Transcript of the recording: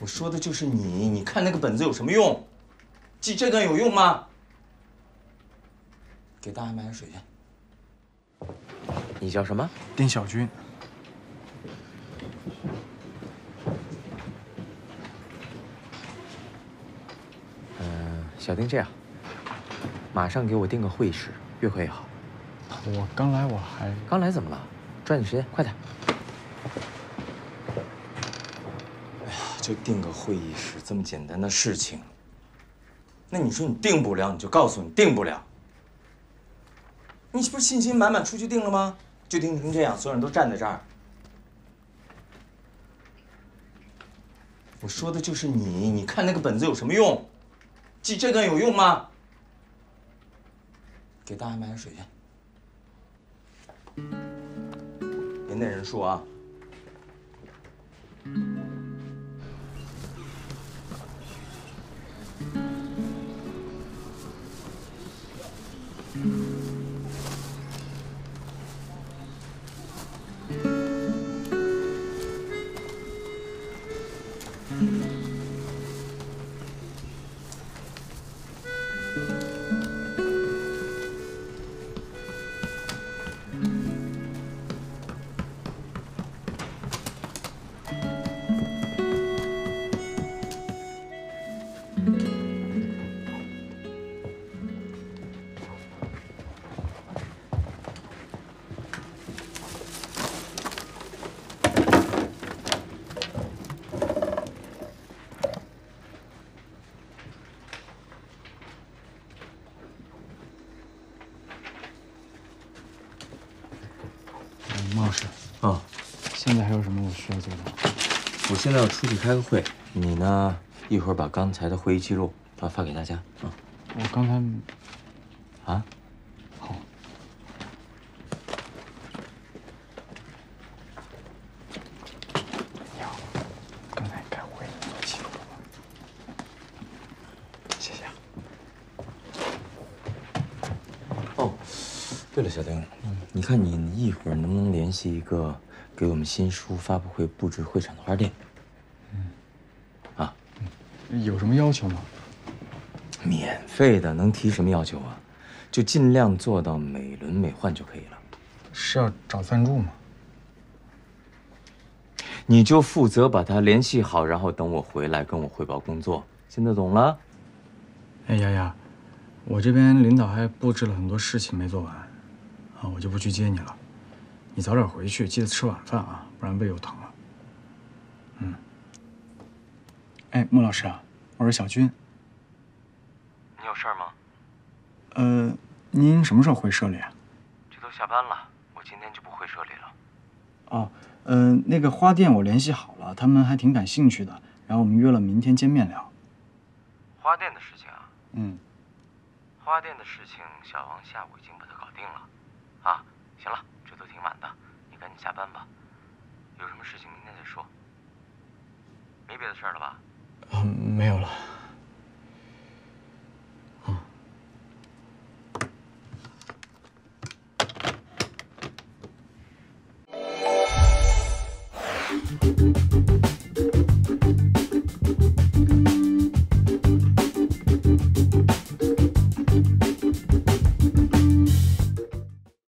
我说的就是你，你看那个本子有什么用？记这段有用吗？给大爷买点水去。你叫什么？丁小军。嗯，小丁，这样，马上给我订个会议室，越快越好。我刚来，我还刚来怎么了？抓紧时间，快点。哎呀，就定个会议室这么简单的事情，那你说你定不了，你就告诉你定不了。你不是信心满满出去定了吗？就定成这样，所有人都站在这儿。我说的就是你，你看那个本子有什么用？记这段有用吗？给大爷买点水去。别那人数啊！thank mm -hmm. you 老师啊，现在还有什么我需要做的？我现在要出去开个会，你呢？一会儿把刚才的会议记录发发给大家啊。我刚才啊，好。你好，刚才开会做记录了吗？谢谢啊。哦，对了，小丁，你看你一会儿能不能联系一个给我们新书发布会布置会场的花店？嗯啊，有什么要求吗？免费的，能提什么要求啊？就尽量做到美轮美奂就可以了。是要找赞助吗？你就负责把他联系好，然后等我回来跟我汇报工作。现在懂了？哎丫丫，我这边领导还布置了很多事情没做完，啊，我就不去接你了。你早点回去，记得吃晚饭啊，不然胃又疼了。嗯。哎，穆老师啊，我是小军。你有事儿吗？呃，您什么时候回社里啊？这都下班了，我今天就不回社里了。哦，呃，那个花店我联系好了，他们还挺感兴趣的，然后我们约了明天见面聊。花店的事情啊？嗯。花店的事情，小王下午已经把它搞定了。啊，行了，这都挺晚的，你赶紧下班吧。有什么事情明天再说。没别的事了吧？啊，没有了。啊。